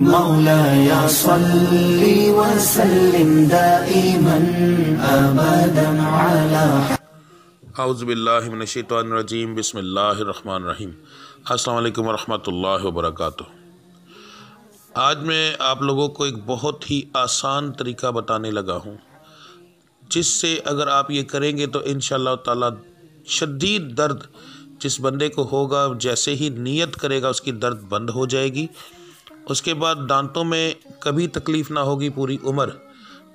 مولاي صل وسلم دائما ابدا على اعوذ باللہ من الشیطان الرجیم بسم اللہ الرحمن الرحیم السلام علیکم ورحمۃ اللہ وبرکاتہ آج میں آپ لوگوں کو ایک بہت ہی آسان طریقہ بتانے لگا ہوں، جس سے اگر آپ یہ کریں گے تو ان شاء اللہ شدید درد جس بندے کو ہوگا، جیسے ہی نیت کرے گا، اس کی درد بند ہو جائے گی۔ اس کے بعد دانتوں میں کبھی تکلیف نہ ہوگی پوری عمر۔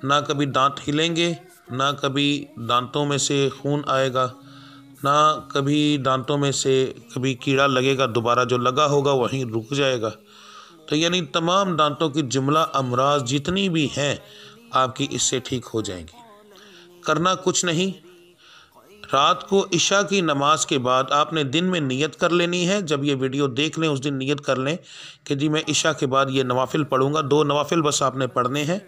نہ کبھی دانت ہلیں گے، نہ کبھی دانتوں میں سے خون آئے گا، نہ کبھی دانتوں میں سے کبھی کیڑا لگے گا، دوبارہ جو لگا ہوگا وہیں رک جائے گا۔ تو یعنی تمام دانتوں کی جملہ امراض جتنی بھی ہیں، آپ کی اس سے ٹھیک ہو جائیں گی۔ کرنا کچھ نہیں رات کو عشاء کی نماز کے بعد آپ نے دن میں نیت کر لینی ہے؟ جب یہ ویڈیو دیکھ لیں، اس دن نیت کر لیں کہ جی میں عشاء کے بعد یہ نوافل پڑھوں گا۔ دو نوافل بس آپ نے پڑھنے ہیں۔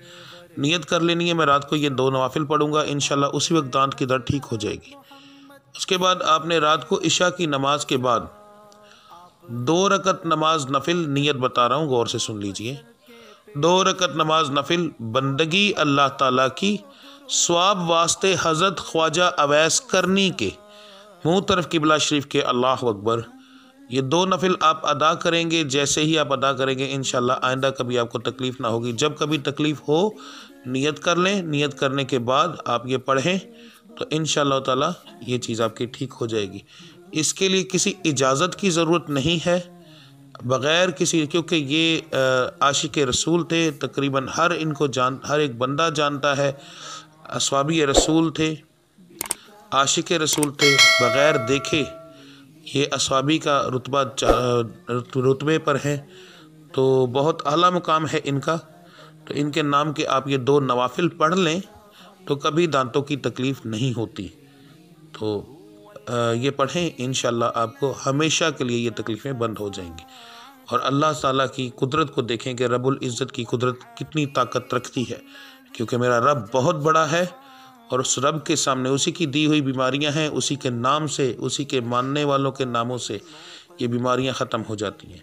نیت کر لینی ہے، میں رات کو یہ دو نوافل پڑھوں گا۔ انشاءاللہ اسی وقت دانت کی درد ٹھیک ہو جائے گی۔ اس کے بعد آپ نے رات کو عشاء کی نماز کے بعد دو رکت نماز نفل نیت بتا رہا ہوں، غور سے سن لیجیے۔ دو رکت نماز نفل بندگی اللہ تعالیٰ کی سواب واسطے حضرت خواجہ اویس کرنی کے۔ منہ طرف قبلہ شریف کے اللہ اکبر۔ یہ دو نفل آپ ادا کریں گے، جیسے ہی آپ ادا کریں گے، انشاءاللہ آئندہ کبھی آپ کو تکلیف نہ ہوگی۔ جب کبھی تکلیف ہو، نیت کر لیں۔ نیت کرنے کے بعد آپ یہ پڑھیں تو انشاءاللہ تعالی یہ چیز آپ کی ٹھیک ہو جائے گی۔ اس کے لیے کسی اجازت کی ضرورت نہیں ہے، بغیر کسی، کیونکہ یہ عاشق رسول تھے، تقریباً ہر ان کو جان، ہر ایک بندہ جانتا ہے۔ اسوابی رسول تھے، عاشق رسول تھے، بغیر دیکھے یہ اسوابی کا رتبہ رتبے پر ہیں۔ تو بہت اعلیٰ مقام ہے ان کا۔ تو ان کے نام کے آپ یہ دو نوافل پڑھ لیں تو کبھی دانتوں کی تکلیف نہیں ہوتی۔ تو یہ پڑھیں، انشاءاللہ آپ کو ہمیشہ کے لیے یہ تکلیفیں بند ہو جائیں گی۔ اور اللہ تعالیٰ کی قدرت کو دیکھیں کہ رب العزت کی قدرت کتنی طاقت رکھتی ہے۔ کیونکہ میرا رب بہت بڑا ہے اور اس رب کے سامنے اسی کی دی ہوئی بیماریاں ہیں، اسی کے نام سے، اسی کے ماننے والوں کے ناموں سے یہ بیماریاں ختم ہو جاتی ہیں۔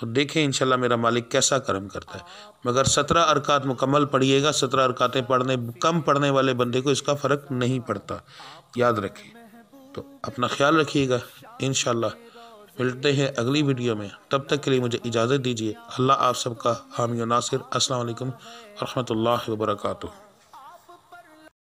تو دیکھیں انشاءاللہ میرا مالک کیسا کرم کرتا ہے۔ مگر سترہ ارکات مکمل پڑھیے گا، سترہ ارکاتیں پڑھنے، کم پڑھنے والے بندے کو اس کا فرق نہیں پڑتا۔ یاد رکھیں۔ تو اپنا خیال رکھیے گا، انشاءاللہ ملتے ہیں اگلی ویڈیو میں۔ تب تک کے لیے مجھے اجازت دیجیے اللہ آپ سب کا حامی و ناصر۔ السلام علیکم ورحمۃ اللہ وبرکاتہ۔